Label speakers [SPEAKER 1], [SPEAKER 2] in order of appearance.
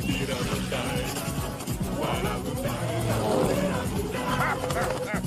[SPEAKER 1] Tira, não dá. Guará,